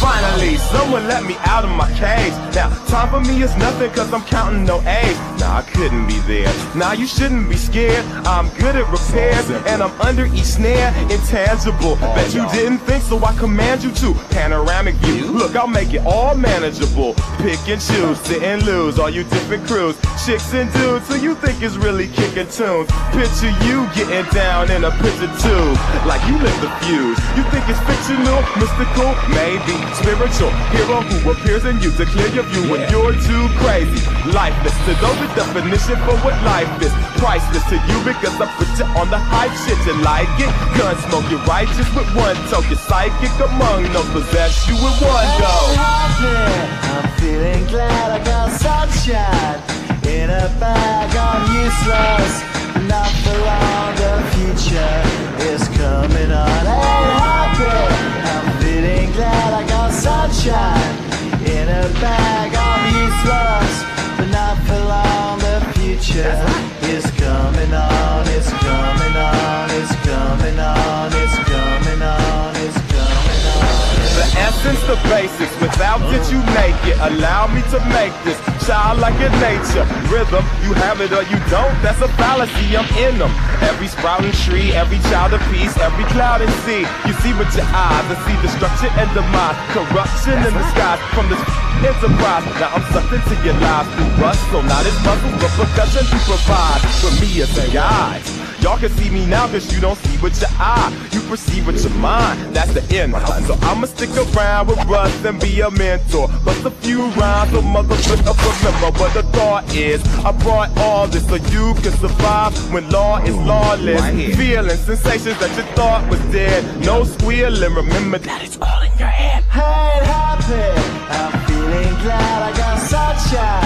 Finally, someone let me out of my cage. Now, time for me is nothing cause I'm counting no A's. Nah, I couldn't be there. Now, you shouldn't be scared. I'm good at repairs and I'm under each snare. Intangible. Oh, Bet you didn't think so, I command you to. Panoramic view. Look, I'll make it all manageable. Pick and choose, sit and lose. All you different crews, chicks and dudes who you think is really kicking tunes. Picture you getting down in a picture tube. Like you lit the fuse. You think it's fictional, mystical, maybe spiritual. Hero who appears in you to clear your view when you're too crazy. Lifeless to know the definition for what life is. Priceless to you because I put you on the hype shit. You like it? Gun smoke, you're righteous with one toke. You're psychic among no possess you with one go. I'm feeling glad I got sunshine in a bag. The the basics. Without it, you make it. Allow me to make this childlike in nature. Rhythm, you have it or you don't. That's a fallacy. I'm in them. Every sprouting tree, every child of peace, every cloud and sea. You see with your eyes, I see destruction and demise, corruption in the skies from this enterprise. Now I'm sucked into your lives through rust, so not as muscle, but percussion to provide for me as a guide. Y'all can see me now cause you don't see with your eye. You perceive with your mind. That's the end. So I'ma stick around with Russ and be a mentor. Bust a few rhymes so motherfucker remember. what the thought is, I brought all this so you can survive when law is lawless. Feeling sensations that you thought was dead. No squealing. Remember that it's all in your head. I ain't happy. I'm feeling glad I got sunshine